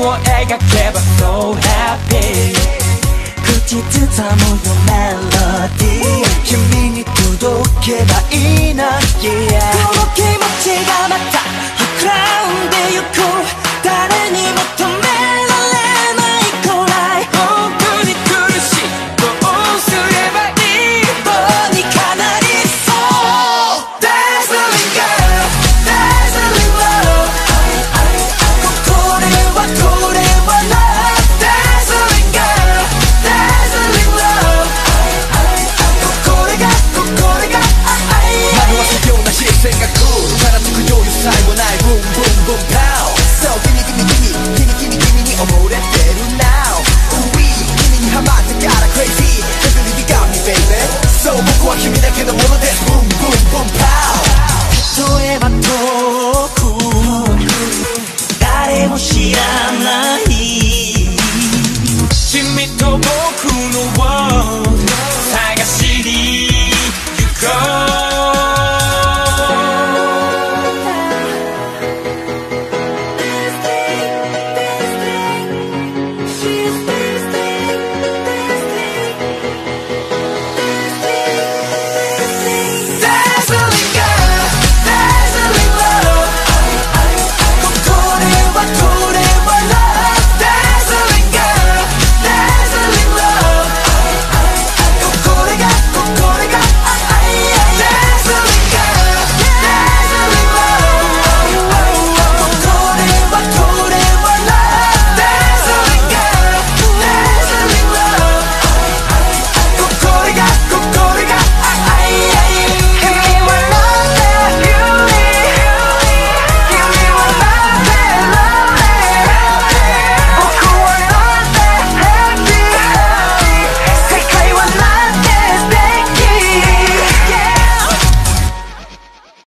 を描けば so happy 口ずさむよメロディー君に届けばいいな she out.